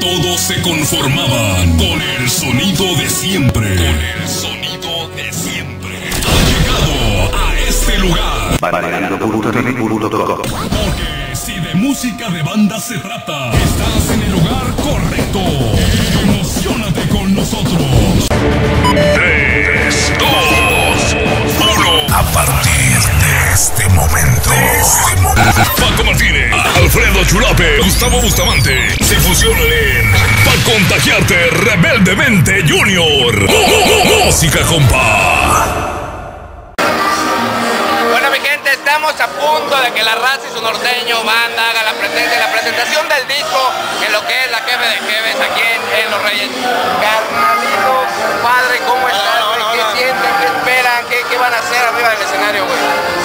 todos se conformaban con el sonido de siempre. Con el sonido de siempre. Ha llegado a este lugar. Porque si de música de banda se trata, estás en el lugar correcto. Chulape, Gustavo Bustamante se fusionan en Pa' Contagiarte Rebeldemente Junior. Música, compa. Bueno, mi gente, estamos a punto de que la raza y su norteño banda haga la presencia, la presentación del disco en lo que es la jefe de jefes aquí en, en Los Reyes. Carnalito, compadre, ¿cómo están? güey? ¿Qué sienten? ¿Qué esperan? ¿Qué, ¿Qué van a hacer arriba del escenario, güey?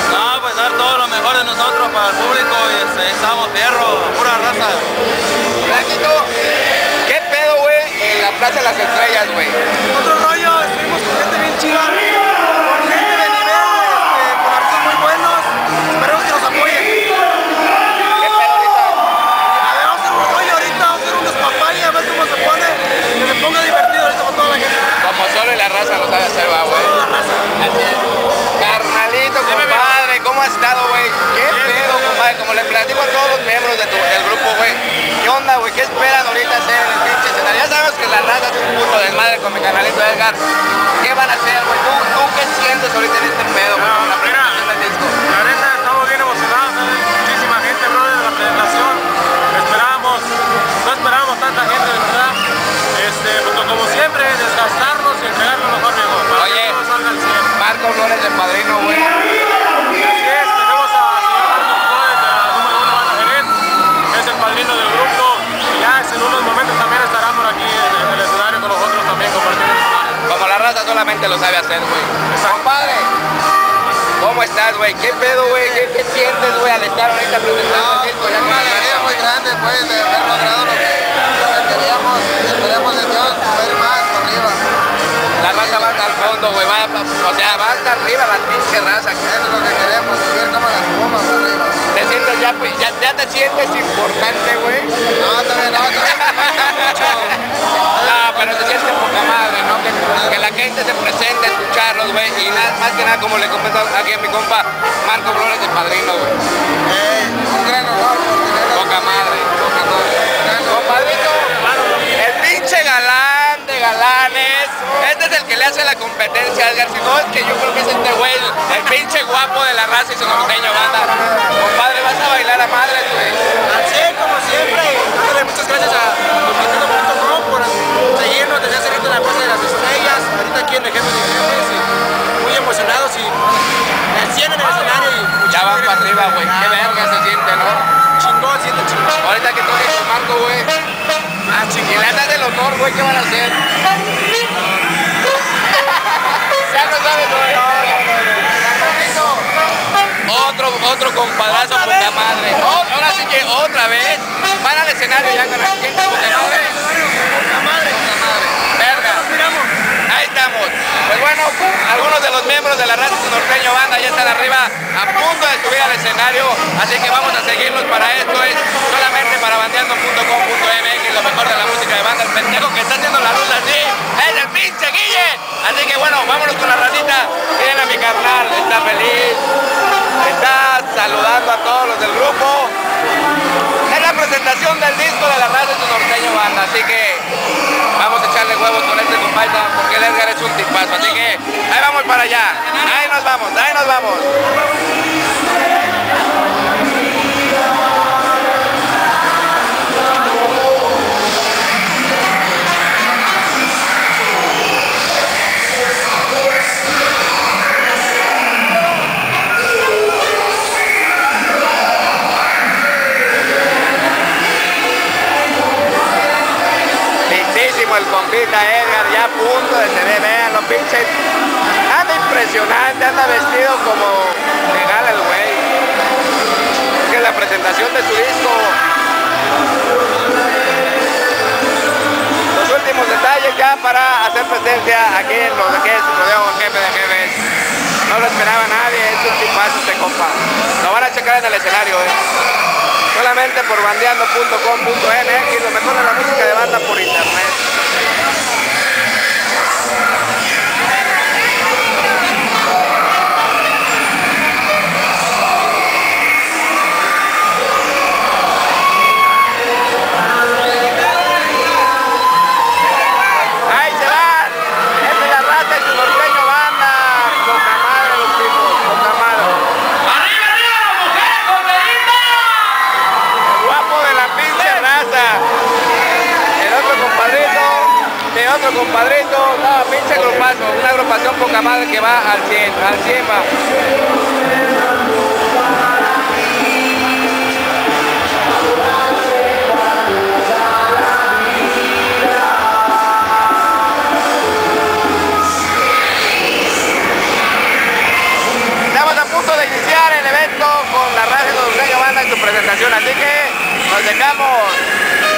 Fierro, pura raza. Blanquito, ¿qué pedo, güey, en la Plaza de las Estrellas, güey? Otro rollo, estuvimos con gente bien chida, con gente de nivel, este, con artistas muy buenos, esperemos que nos apoyen. ¿Qué pedo ahorita? A ver, vamos a hacer un rollo ahorita, vamos a hacer un despapay, a ver cómo se pone, que se ponga divertido ahorita con toda la gente. Como solo la raza lo sabe hacer, va, güey. Así es. Carnalito, compadre, ¿cómo has estado, güey? ¿Qué pedo, Como le platico a todos los miembros de tu, del grupo, güey. ¿Qué onda, güey? ¿Qué esperan ahorita hacer en el pinche escenario? Ya sabemos que la raza es un puto desmadre con mi canalito Edgar. ¿Qué van a hacer, güey? ¿Tú, ¿Tú qué sientes ahorita en este pedo, güey? La presentación del disco. La neta, estamos bien emocionados, ¿sabes? muchísima gente, brother, de la presentación. Esperábamos, no esperábamos tanta gente, de verdad. Este, pues, como siempre, desgastarnos y entregar lo mejor, viejo. Oye. que todo salga al 100. Marco Flores de Padrino, güey. Solamente lo sabe hacer, güey. Compadre, ¿cómo estás, güey? ¿Qué pedo, güey? ¿Qué, qué sientes, güey, al estar ahorita presentando el disco? Ya una alegría muy grande pues de haber logrado lo que, lo que queríamos esperemos de Dios ver más arriba. La raza va hasta el fondo, güey. O sea, va hasta arriba la pinche raza. Eso es lo que queremos, subir como las plumas arriba. Te sientes ya, pues, ya, ya te sientes importante, güey. No, todavía no, todavía me falta mucho. No, pero te sientes poca madre, ¿no? Que, que se presente a escucharlos, güey. Y nada, más que nada, como le comento aquí a mi compa, Marco Flores de Padrino, güey. Eh, un gran honor Poca madre, poca madre. Compadrito, el pinche galán de galanes. Este es el que le hace la competencia a Edgar. Si no, es que yo creo que es este güey, el pinche guapo de la raza y su norteño banda. Compadre, vas a bailar a madres, güey. Ahorita que toque con Marco, güey. Ah, Y le das el honor, güey, ¿qué van a hacer? ya no sabes, güey. Otro, otro compadrazo, puta madre. Oh, ahora sí que otra vez van al escenario ya con la gente, puta madre. Puta madre, puta madre. Verga. Ahí estamos. Pues bueno, algunos de los miembros de la raza norteño banda ya están arriba a punto de subir al escenario, así que vamos a seguirlos para esto. Es bandeando.com.mx, lo mejor de la música de banda. El pendejo que está haciendo la luz así es el pinche Guille. Así que bueno, vámonos con la ratita. Miren a mi carnal, está feliz, está saludando a todos los del grupo. Es la presentación del disco de la raza de su norteño banda, así que vamos a echarle huevos con este compadre porque el Edgar es un tipazo, así que ahí vamos para allá, ahí nos vamos, ahí nos vamos. Impresionante, anda vestido como legal el güey. Es la presentación de su disco. Los últimos detalles ya para hacer presencia aquí en lo que es Rodeo Jefe de Jefes. No lo esperaba nadie, es un tipazo. este compa. Lo van a checar en el escenario, eh. Solamente por bandeando.com.mx, lo mejor de la música de banda por internet. madre que va al 100, al 100 va. con la radio de Banda en su presentación. Así que nos dejamos.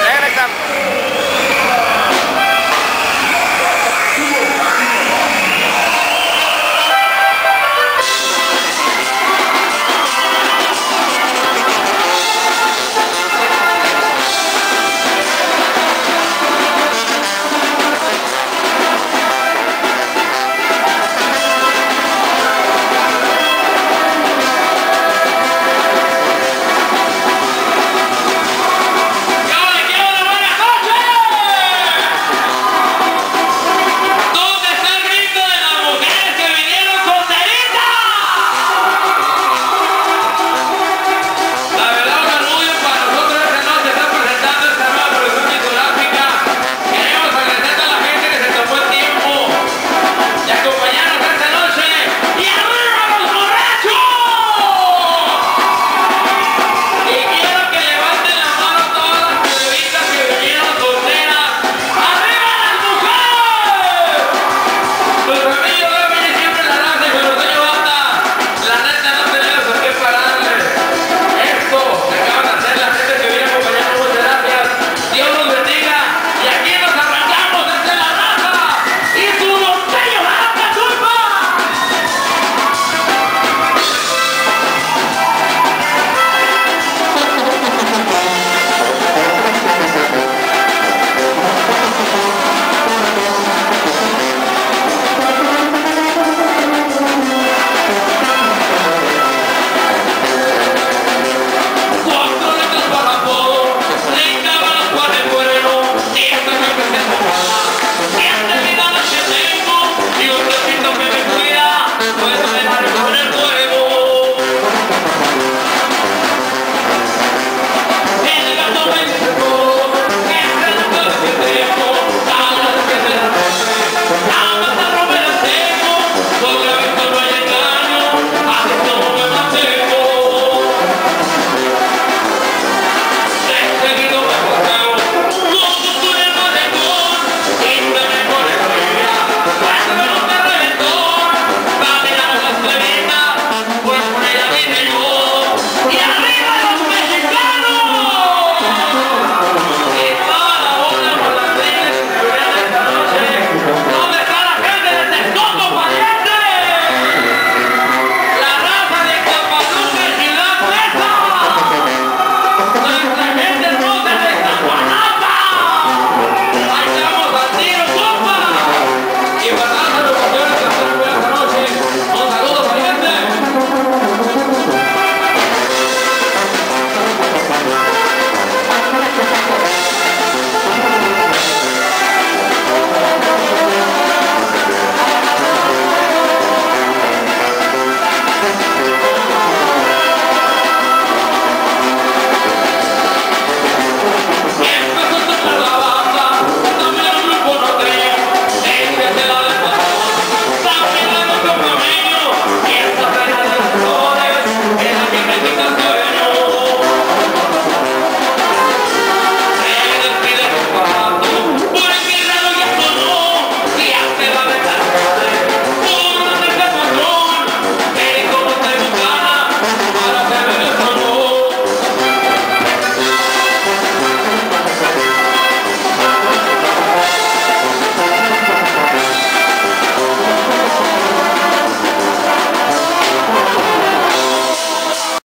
Regresamos.